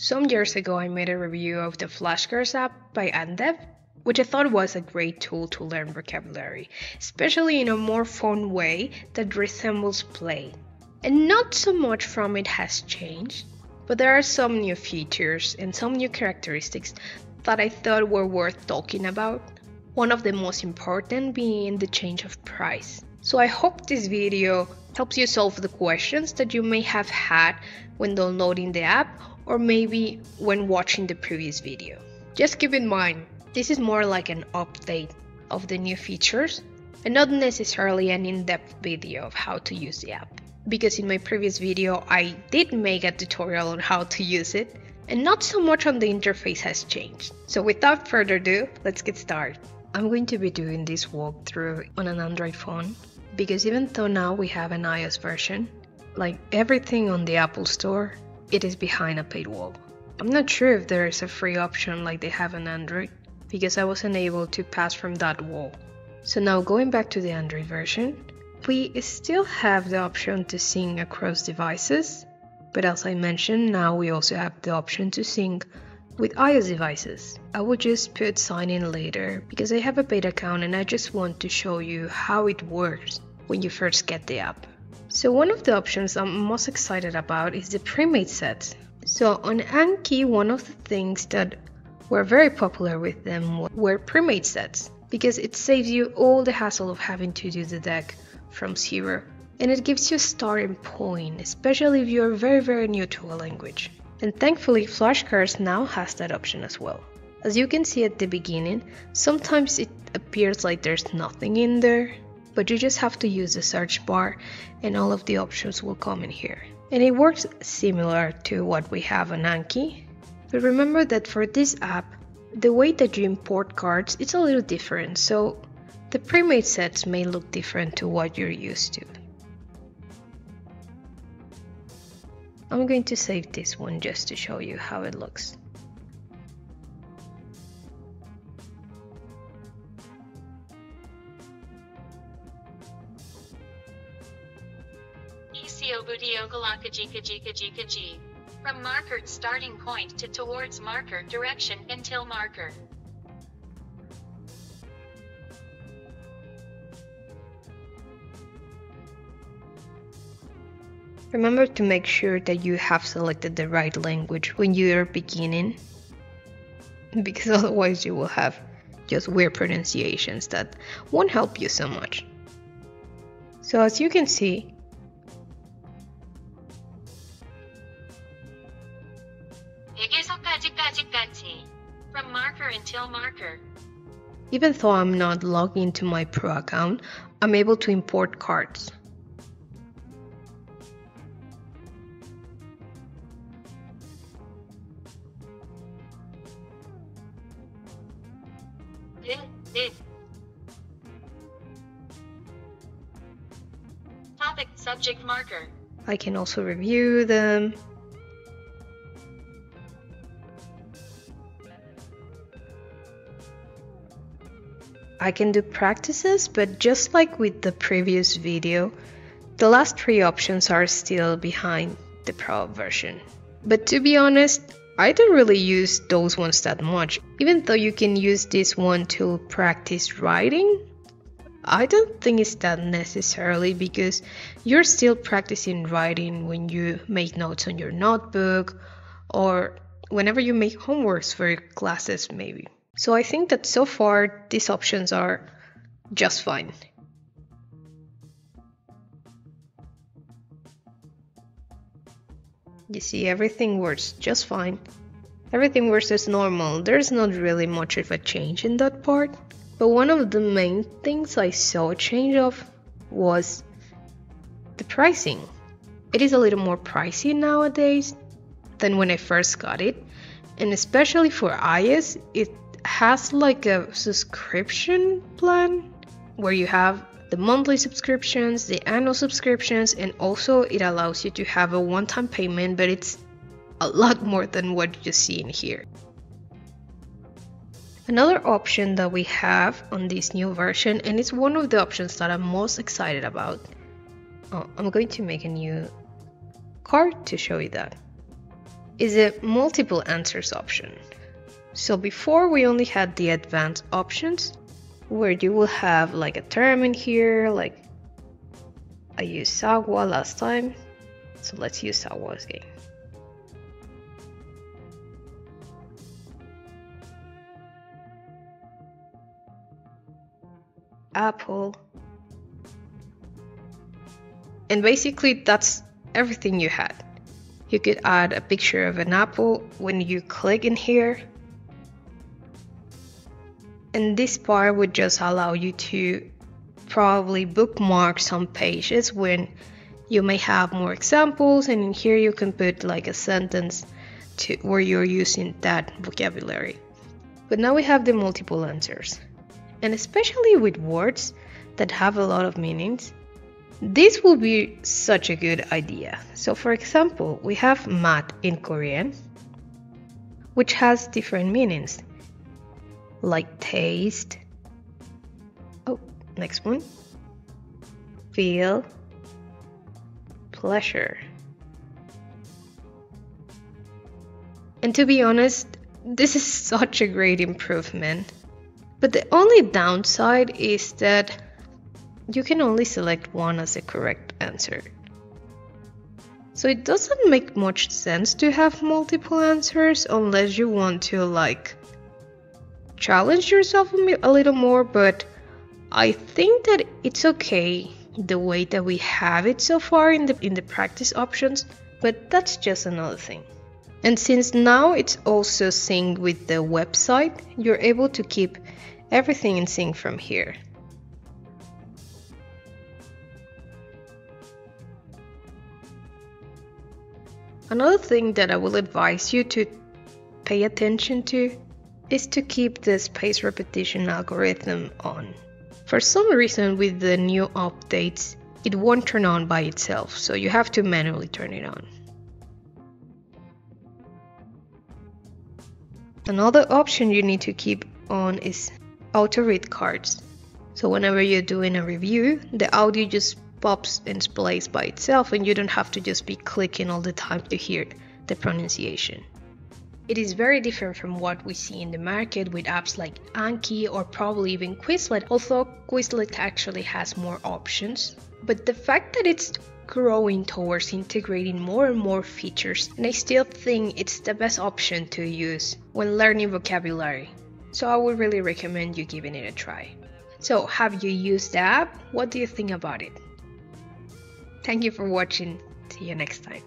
Some years ago, I made a review of the flashcards app by Andev, which I thought was a great tool to learn vocabulary, especially in a more fun way that resembles play. And not so much from it has changed, but there are some new features and some new characteristics that I thought were worth talking about. One of the most important being the change of price. So I hope this video helps you solve the questions that you may have had when downloading the app or maybe when watching the previous video. Just keep in mind, this is more like an update of the new features and not necessarily an in-depth video of how to use the app. Because in my previous video I did make a tutorial on how to use it and not so much on the interface has changed. So without further ado, let's get started. I'm going to be doing this walkthrough on an Android phone because even though now we have an iOS version, like everything on the Apple Store, it is behind a paid wall. I'm not sure if there is a free option like they have on Android because I wasn't able to pass from that wall. So now going back to the Android version, we still have the option to sync across devices, but as I mentioned, now we also have the option to sync with iOS devices. I will just put sign in later because I have a paid account and I just want to show you how it works when you first get the app. So one of the options I'm most excited about is the pre-made sets. So on Anki, one of the things that were very popular with them were pre-made sets because it saves you all the hassle of having to do the deck from zero and it gives you a starting point, especially if you're very very new to a language. And thankfully flashcards now has that option as well. As you can see at the beginning, sometimes it appears like there's nothing in there, but you just have to use the search bar and all of the options will come in here. And it works similar to what we have on Anki, but remember that for this app, the way that you import cards is a little different, so the pre-made sets may look different to what you're used to. I'm going to save this one just to show you how it looks. From marker starting point to towards marker direction until marker. Remember to make sure that you have selected the right language when you are beginning because otherwise you will have just weird pronunciations that won't help you so much. So as you can see, from marker until marker. Even though I'm not logged into my Pro account, I'm able to import cards. Topic subject marker. I can also review them. I can do practices, but just like with the previous video, the last three options are still behind the Pro version. But to be honest, I don't really use those ones that much. Even though you can use this one to practice writing, I don't think it's that necessarily because you're still practicing writing when you make notes on your notebook or whenever you make homeworks for your classes, maybe. So I think that so far these options are just fine. You see, everything works just fine. Everything works as normal. There's not really much of a change in that part. But one of the main things I saw a change of was the pricing. It is a little more pricey nowadays than when I first got it. And especially for iOS, it has like a subscription plan where you have the monthly subscriptions, the annual subscriptions, and also it allows you to have a one time payment, but it's a lot more than what you see in here. Another option that we have on this new version, and it's one of the options that I'm most excited about. Oh, I'm going to make a new card to show you that. is a multiple answers option. So before we only had the advanced options where you will have like a term in here, like I used sagwa last time. So let's use sagwa again. Apple. And basically that's everything you had. You could add a picture of an apple when you click in here. And this part would just allow you to probably bookmark some pages when you may have more examples and in here you can put like a sentence to where you're using that vocabulary. But now we have the multiple answers. And especially with words that have a lot of meanings, this will be such a good idea. So, for example, we have mat in Korean, which has different meanings like taste. Oh, next one. Feel, pleasure. And to be honest, this is such a great improvement. But the only downside is that you can only select one as the correct answer. So it doesn't make much sense to have multiple answers unless you want to like challenge yourself a little more, but I think that it's okay the way that we have it so far in the in the practice options, but that's just another thing. And since now it's also synced with the website, you're able to keep everything in sync from here. Another thing that I will advise you to pay attention to is to keep the space repetition algorithm on. For some reason with the new updates, it won't turn on by itself, so you have to manually turn it on. Another option you need to keep on is auto read cards. So whenever you're doing a review, the audio just pops and plays by itself and you don't have to just be clicking all the time to hear the pronunciation. It is very different from what we see in the market with apps like Anki or probably even Quizlet, although Quizlet actually has more options. But the fact that it's growing towards integrating more and more features, and I still think it's the best option to use when learning vocabulary. So I would really recommend you giving it a try. So, have you used the app? What do you think about it? Thank you for watching. See you next time.